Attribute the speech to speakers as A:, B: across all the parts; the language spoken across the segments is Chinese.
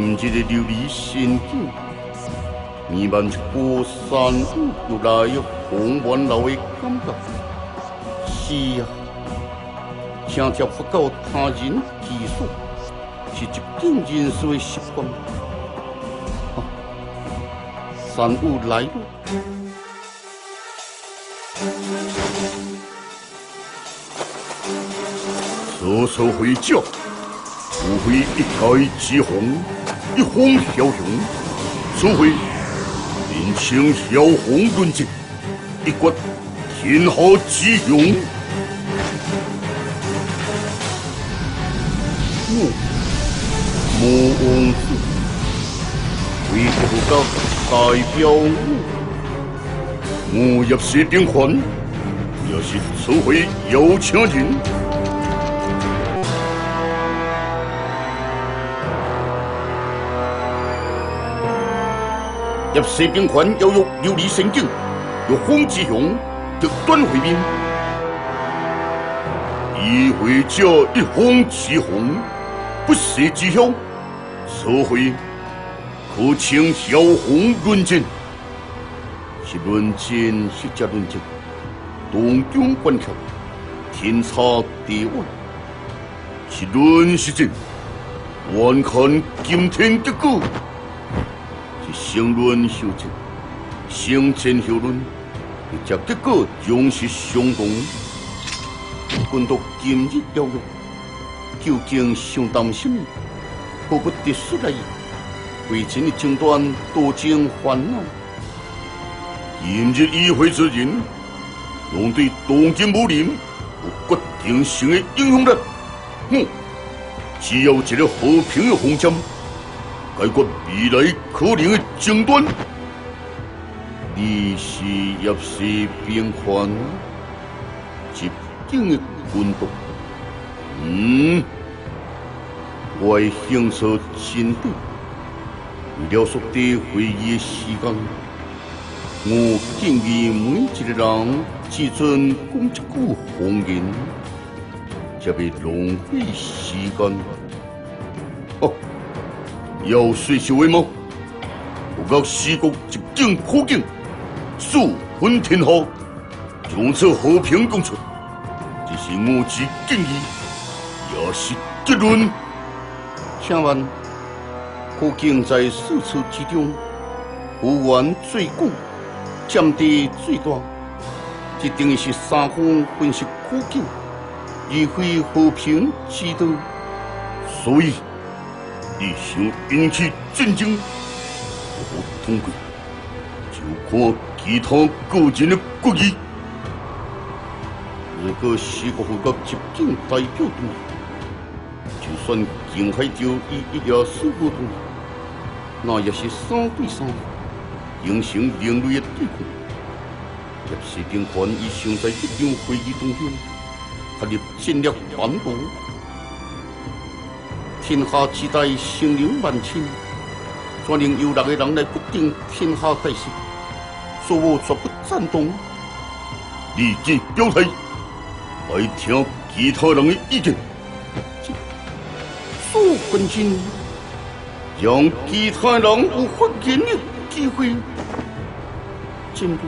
A: 今日的琉璃仙境，弥漫一股山雾，又来有红万老的感觉。是啊，请贴不到他人技术，是一种人事的习惯。山雾来了，瑟瑟回家。除非一胎之红，一方枭雄；除非人称枭雄论剑，一决天下之雄。我魔王子，为国家代表我，我入世兵环，也是除非有钱人。入士兵团要用琉璃神境，有风之雄，极端回兵。一回家一风之红，不世之雄，社会可请小红论剑。是论剑，是假论剑。东中关口，天差地远。是论是剑，万看今天结果。生论修正，生前修论，一结果总是相同。军到今日了用，究竟想担心，何不提出来？为前的争端多增烦恼。今日议会之人，用对东京武林有决定性的影响力。嗯，只要一个和平的方针。解决未来可能的争端，你是叶氏兵权集中的军队。嗯，我行车前队，为了缩短会议的时间，我建议每一个人只准讲一句方言，才别浪费时间。要随小为吗？我四国一境苦境，数分天下，从此和平共存，这是我之建议，也是结论。请问，苦境在四处之中，幅员最久，占地最大，一定是三方分析苦境，而非和平之道，所以。你想引起战争，我通过，就看其他个人的决议。如果四国国家集中代表同意，就算近海州以一夜四不同，那也是三对三，形成另类的对抗。若是兵权已想在一场会议当中，他立战略版图。天下之大，生灵万千，怎能由六个人来决定天下大事？所我绝不赞同。立即表态，来听其他人的意见。数分钟，让其他人有发言的机会。进步。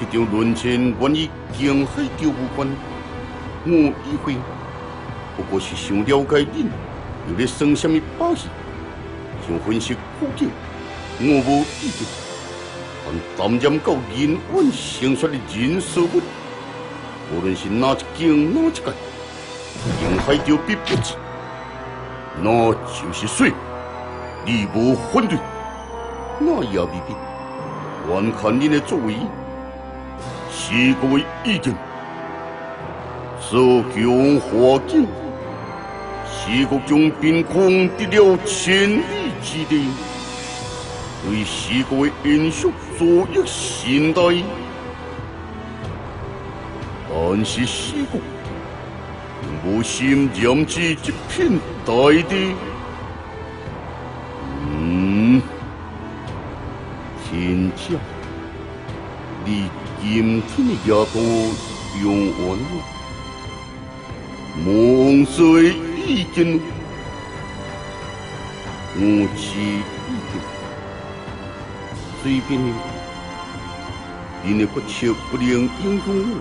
A: 这场论战关于江海钓无关，我意会。不过是想了解恁有咧生什么把戏，想分析古境，我无意见。但担任到人稳成熟的人事物，无论是哪一境哪一界，沿海就必不至，那就是水。你无反对，那也未必，完看恁的作为，是各位意见，所强化境。齐国将兵攻得了千里之地，为齐国的延续做一现代。但是齐国无心染指这片大地。嗯，天将，你今天的丫头用完了，梦碎。意见，无期一定，随便你，你的骨气不能影响我，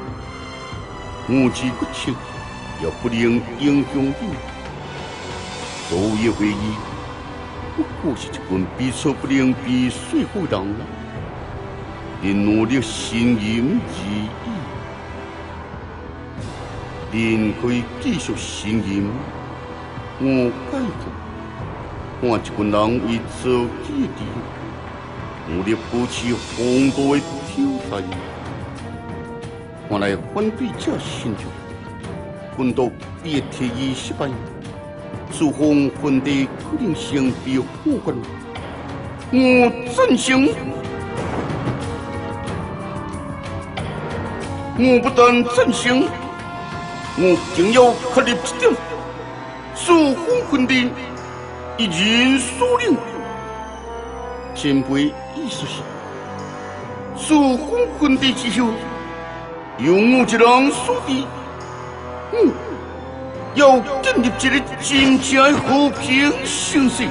A: 无期骨气也不能影响你。所有会议，不过是一份彼此不能比说服人的努力心言而已。您可以继续信任我，改革，换一个人为做基地，努力保持风度的挑战。看来反对者心中，奋斗别提议失败，苏方分地可能性比过关。我赞成，我不但赞成。我更要确立一点：苏红坤的一人所领，前辈意思是，苏红坤的之后，由我一人所立。嗯，要建立一个真正的和平盛世。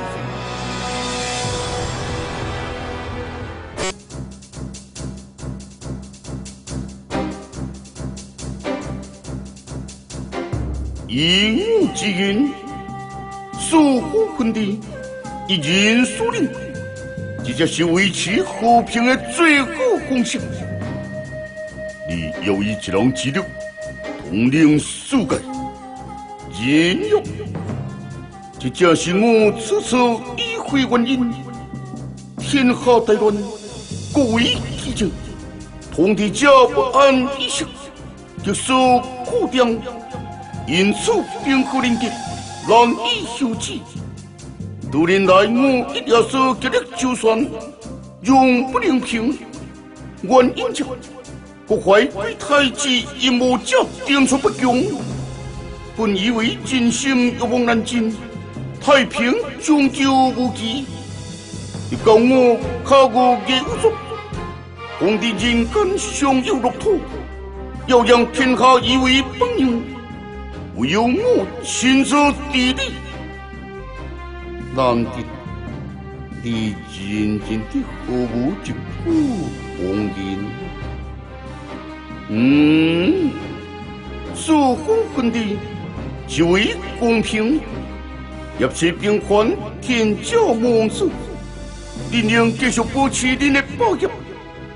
A: 以我之言，守护分地，一人所领，这就是维持和平的最好方式。你要以一人之力统领世界，人用，这就是我此次议会原因。天下大乱，各为其政，同地家不安一息，就受苦定。因此，并可能的难以休止。多年来，我一直所极力周旋，永不能平。原因就各怀对太子阴谋者定出不公，本以为人心欲望难尽，太平终究无期。你教我考过业无足，皇帝人间尚有乐土，要让天下以为榜样。唯有我亲自地理，难得你真正的服务一股红人。嗯，守护分地极为公平，一切兵权天教王子，你能继续保持你的保业，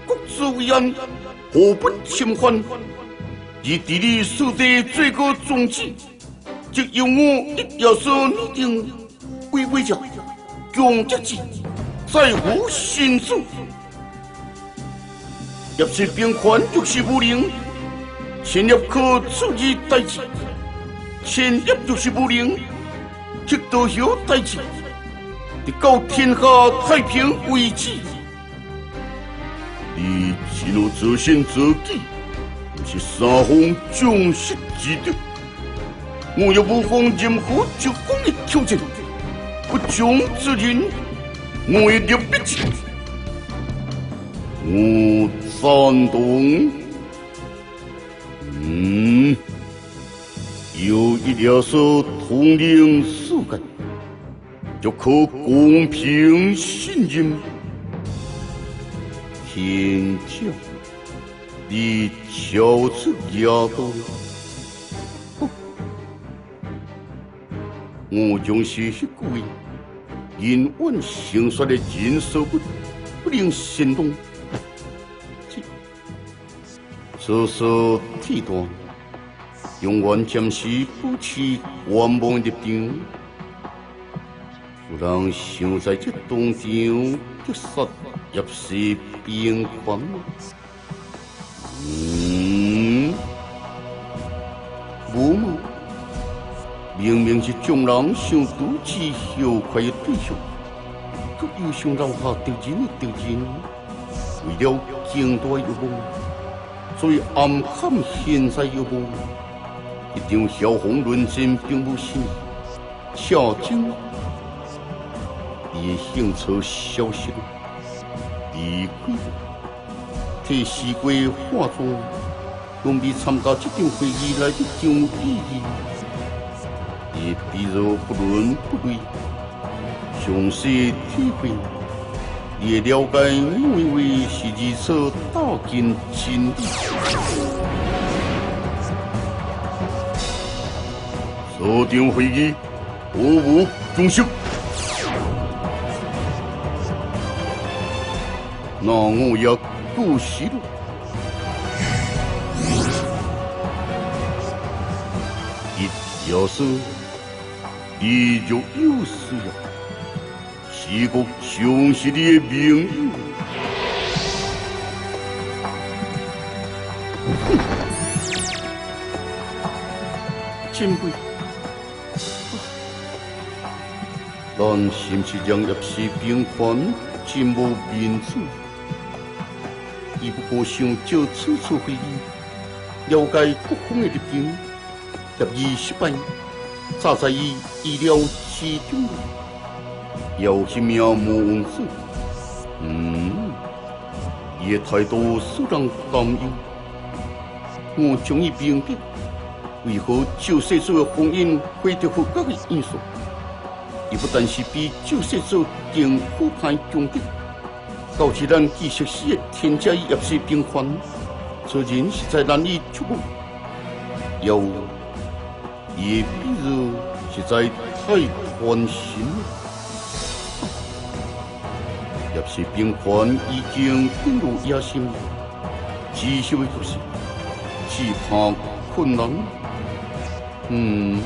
A: 国之为安，何不侵犯？以地理所得最高宗旨，即由我一要所拟定规规则，强节制，在乎新主。若是兵权就是无能，侵入可处理代志；侵入就是无能，即都有代志，得到天下太平为止。你只能择先择己。是三方将士之德，我又不放任何绝攻的挑战，不忠之人，我一定必擒。我赞同。嗯，有一条是统领世界，就可公平信任天教。你小子丫头，我将是些故意，因问心酸的人受不不能行动，这是体断，永远将是不持完满的兵，不让想在这东场就杀入是兵荒。明明是众人想独自后快的对象，却又想留下敌人的敌人，为了更大欲望，所以暗含现在欲望。一场小红论战并不是恰正，以兴趣消息离开。替西归化妆，准备参加这场会议来的张意义。也比如不伦不类，详细体会，也了解每位是如此打进真理。锁定会议，务务中休。那我也不息了。一要是，你就有事了，是个详细的名誉。前辈，咱是不是将叶氏兵团进无面子？伊不过想借此次会议，了解各方的立场，协议失败，早在伊意料之中。有些渺茫事，嗯，伊的态度使人担忧。我将伊评定，为何救世主的婚姻会得复杂的因素？伊不但是比救世主更富派强敌。导致咱继续死的天价业是平凡，做人实在难以捉摸。又，也比如实在太宽心了。业是平凡已经进入野心，至少的就是只怕困难。嗯。